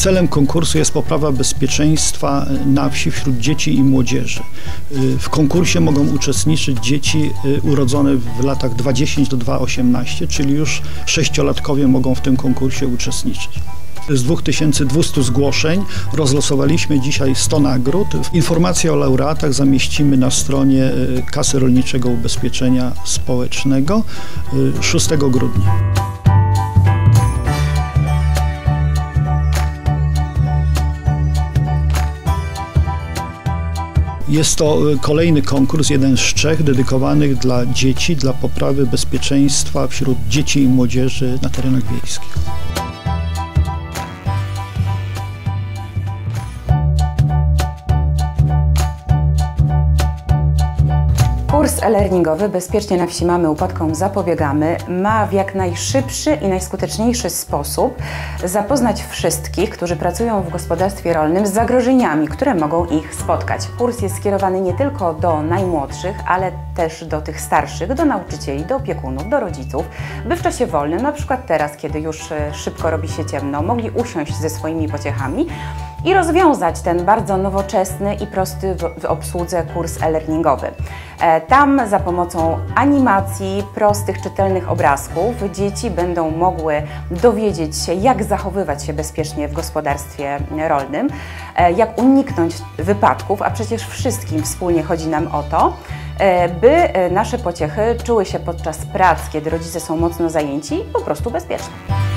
Celem konkursu jest poprawa bezpieczeństwa na wsi wśród dzieci i młodzieży. W konkursie mogą uczestniczyć dzieci urodzone w latach 20 do 2,18, czyli już sześciolatkowie mogą w tym konkursie uczestniczyć. Z 2200 zgłoszeń rozlosowaliśmy dzisiaj 100 nagród. Informacje o laureatach zamieścimy na stronie y, Kasy Rolniczego Ubezpieczenia Społecznego 6 y, grudnia. Jest to y, kolejny konkurs, jeden z trzech dedykowanych dla dzieci, dla poprawy bezpieczeństwa wśród dzieci i młodzieży na terenach wiejskich. Kurs e-learningowy Bezpiecznie na wsi mamy, upadkom zapobiegamy ma w jak najszybszy i najskuteczniejszy sposób zapoznać wszystkich, którzy pracują w gospodarstwie rolnym z zagrożeniami, które mogą ich spotkać. Kurs jest skierowany nie tylko do najmłodszych, ale też do tych starszych, do nauczycieli, do opiekunów, do rodziców, by w czasie wolnym, na przykład teraz, kiedy już e, szybko robi się ciemno, mogli usiąść ze swoimi pociechami i rozwiązać ten bardzo nowoczesny i prosty w, obsłudze kurs e-learningowy. E, tam za pomocą animacji, prostych, czytelnych obrazków dzieci będą mogły dowiedzieć się, jak zachowywać się bezpiecznie w gospodarstwie rolnym, e, jak uniknąć wypadków, a przecież wszystkim wspólnie chodzi nam o to, e, by nasze pociechy czuły się podczas prac, kiedy rodzice są mocno zajęci, po prostu bezpieczne.